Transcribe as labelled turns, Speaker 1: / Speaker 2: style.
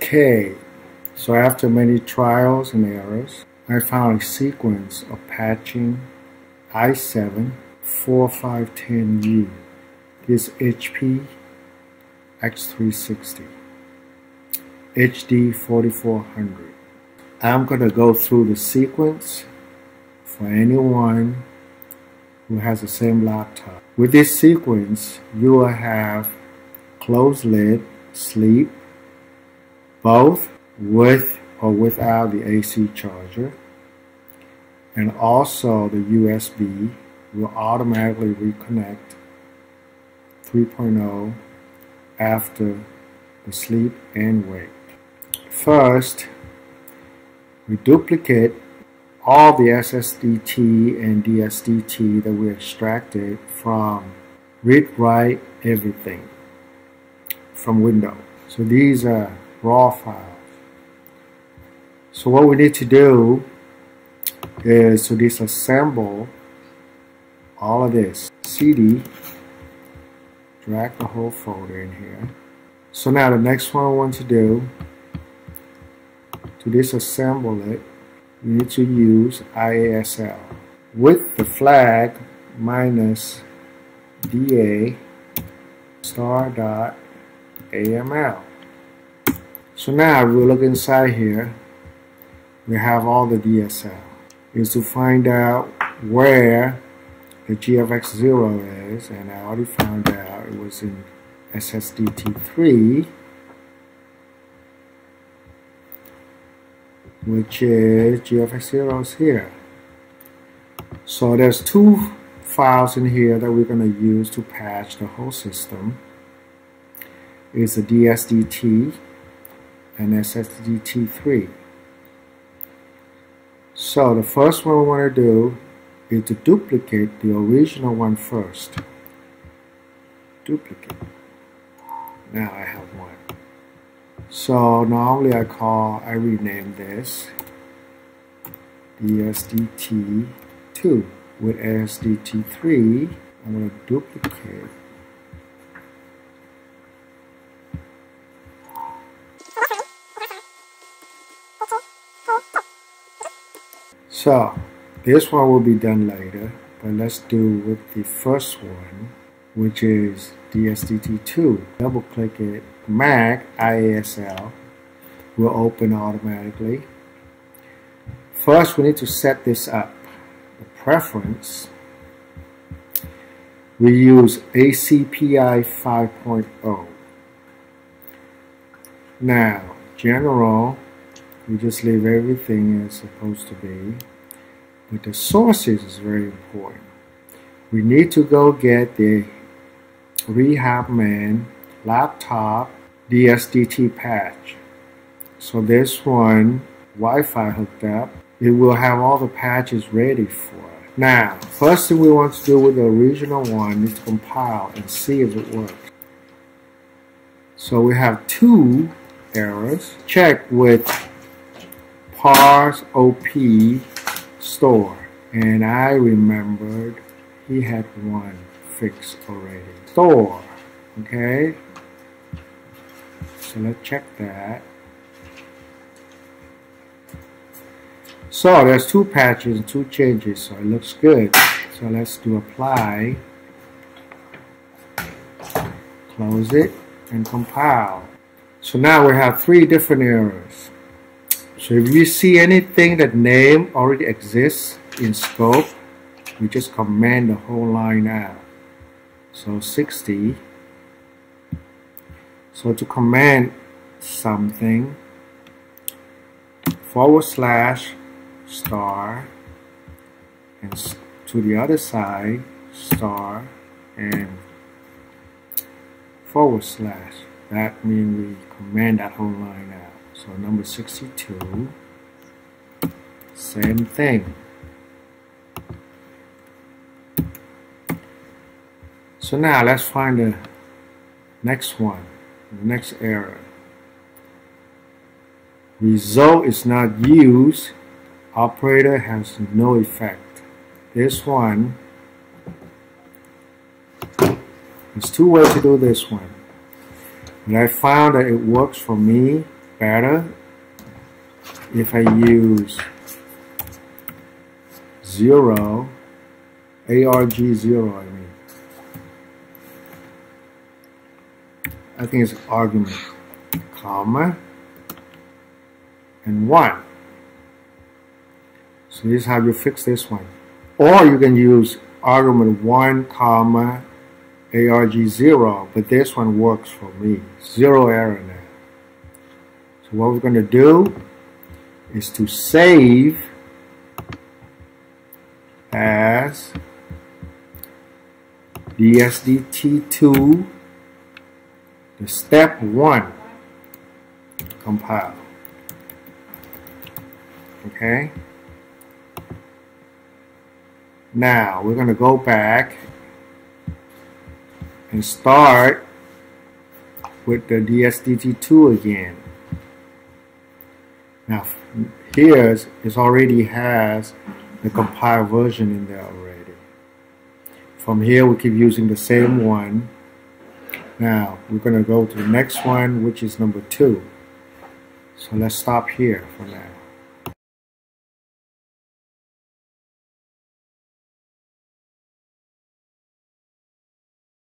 Speaker 1: Okay, so after many trials and errors, I found a sequence of patching i7 4510U. This HP X360 HD 4400. I'm going to go through the sequence for anyone who has the same laptop. With this sequence, you will have closed lid, sleep, both with or without the AC charger, and also the USB will automatically reconnect 3.0 after the sleep and wake. First, we duplicate all the SSDT and DSDT that we extracted from read write everything from Windows. So these are raw files. So what we need to do is to disassemble all of this. CD, drag the whole folder in here. So now the next one I want to do, to disassemble it, we need to use IASL with the flag minus DA star dot AML. So now we look inside here, we have all the DSL. Is to find out where the GFX0 is, and I already found out it was in SSDT3, which is GFX0 is here. So there's two files in here that we're going to use to patch the whole system. It's the DSDT and SSDT3. So the first one we want to do is to duplicate the original one first. Duplicate. Now I have one. So normally I call, I rename this DSDT2 with SSDT3. I'm going to duplicate So this one will be done later, but let's do with the first one, which is DSDT2. Double click it, Mac IASL will open automatically. First, we need to set this up. The preference, we use ACPI 5.0. Now, general, we just leave everything as supposed to be. But the sources is very important. We need to go get the RehabMan laptop DSDT patch. So this one, Wi-Fi hooked up, it will have all the patches ready for. Now, first thing we want to do with the original one is compile and see if it works. So we have two errors. Check with Pars OP store. And I remembered he had one fixed already. Store, okay? So let's check that. So there's two patches and two changes, so it looks good. So let's do apply, close it, and compile. So now we have three different errors. So if we see anything that name already exists in scope, we just command the whole line out. So 60. So to command something, forward slash star and to the other side star and forward slash. That means we command that whole line out. So number 62, same thing. So now let's find the next one, the next error. Result is not used. Operator has no effect. This one, there's two ways to do this one. And I found that it works for me better if I use 0, arg0 I mean. I think it's argument, comma, and 1. So this is how you fix this one. Or you can use argument 1, comma, arg0, but this one works for me. Zero error now. So what we're going to do is to save as DSDT2 the step 1 compile. Okay? Now we're going to go back and start with the DSDT2 again. Now here it already has the compiled version in there already. From here we keep using the same one. Now we're going to go to the next one which is number two. So let's stop here for now.